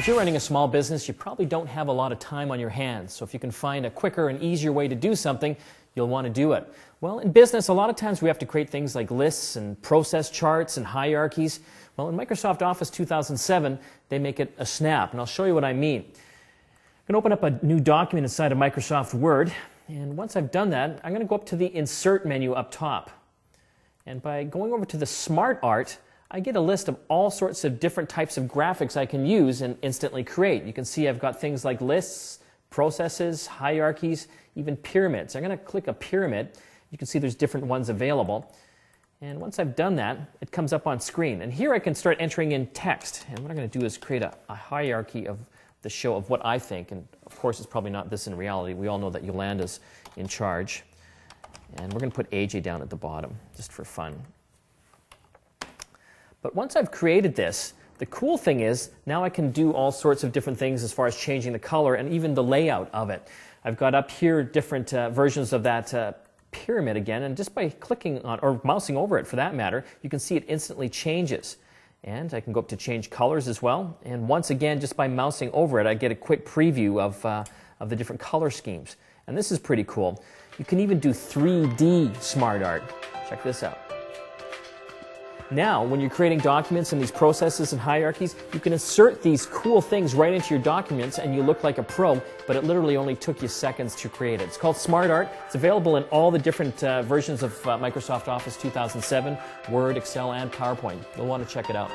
If you're running a small business, you probably don't have a lot of time on your hands. So if you can find a quicker and easier way to do something, you'll want to do it. Well, in business, a lot of times we have to create things like lists and process charts and hierarchies. Well, in Microsoft Office 2007, they make it a snap, and I'll show you what I mean. I'm going to open up a new document inside of Microsoft Word, and once I've done that, I'm going to go up to the Insert menu up top. And by going over to the Smart Art, I get a list of all sorts of different types of graphics I can use and instantly create. You can see I've got things like lists, processes, hierarchies, even pyramids. I'm going to click a pyramid. You can see there's different ones available. And once I've done that, it comes up on screen. And here I can start entering in text. And what I'm going to do is create a, a hierarchy of the show of what I think. And of course, it's probably not this in reality. We all know that Yolanda's in charge. And we're going to put AJ down at the bottom, just for fun. But once I've created this, the cool thing is now I can do all sorts of different things as far as changing the color and even the layout of it. I've got up here different uh, versions of that uh, pyramid again, and just by clicking on, or mousing over it for that matter, you can see it instantly changes. And I can go up to change colors as well. And once again, just by mousing over it, I get a quick preview of, uh, of the different color schemes. And this is pretty cool. You can even do 3D smart art. Check this out. Now, when you're creating documents and these processes and hierarchies, you can insert these cool things right into your documents and you look like a pro, but it literally only took you seconds to create it. It's called Smart Art. It's available in all the different uh, versions of uh, Microsoft Office 2007, Word, Excel, and PowerPoint. You'll want to check it out.